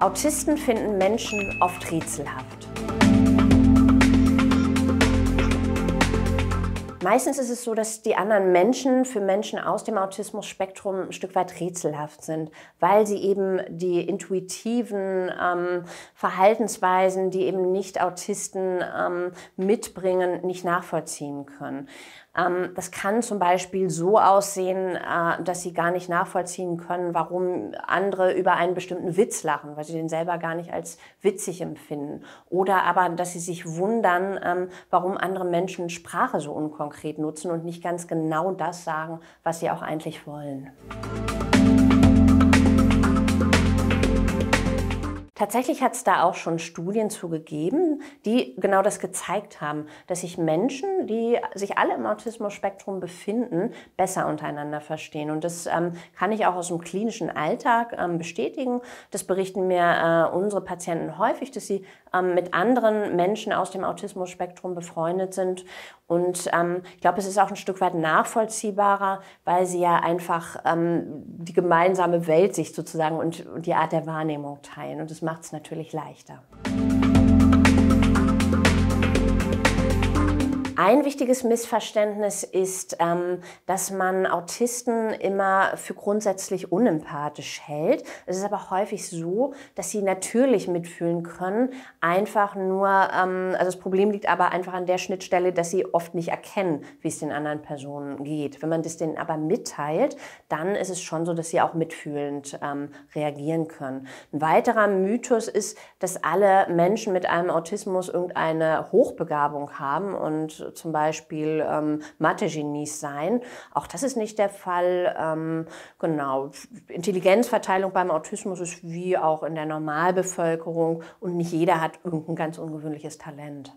Autisten finden Menschen oft rätselhaft. Meistens ist es so, dass die anderen Menschen für Menschen aus dem Autismus-Spektrum ein Stück weit rätselhaft sind, weil sie eben die intuitiven ähm, Verhaltensweisen, die eben Nicht-Autisten ähm, mitbringen, nicht nachvollziehen können. Ähm, das kann zum Beispiel so aussehen, äh, dass sie gar nicht nachvollziehen können, warum andere über einen bestimmten Witz lachen, weil sie den selber gar nicht als witzig empfinden. Oder aber, dass sie sich wundern, ähm, warum andere Menschen Sprache so unkonkret konkret nutzen und nicht ganz genau das sagen, was sie auch eigentlich wollen. Tatsächlich hat es da auch schon Studien zu gegeben, die genau das gezeigt haben, dass sich Menschen, die sich alle im Autismus-Spektrum befinden, besser untereinander verstehen. Und das ähm, kann ich auch aus dem klinischen Alltag ähm, bestätigen. Das berichten mir äh, unsere Patienten häufig, dass sie ähm, mit anderen Menschen aus dem Autismus-Spektrum befreundet sind. Und ähm, ich glaube, es ist auch ein Stück weit nachvollziehbarer, weil sie ja einfach ähm, die gemeinsame Weltsicht sozusagen und, und die Art der Wahrnehmung teilen. Und das macht es natürlich leichter. Ein wichtiges Missverständnis ist, ähm, dass man Autisten immer für grundsätzlich unempathisch hält. Es ist aber häufig so, dass sie natürlich mitfühlen können, einfach nur, ähm, also das Problem liegt aber einfach an der Schnittstelle, dass sie oft nicht erkennen, wie es den anderen Personen geht. Wenn man das denen aber mitteilt, dann ist es schon so, dass sie auch mitfühlend ähm, reagieren können. Ein weiterer Mythos ist, dass alle Menschen mit einem Autismus irgendeine Hochbegabung haben und zum Beispiel ähm, Mathe-Genies sein. Auch das ist nicht der Fall. Ähm, genau. Intelligenzverteilung beim Autismus ist wie auch in der Normalbevölkerung und nicht jeder hat irgendein ganz ungewöhnliches Talent.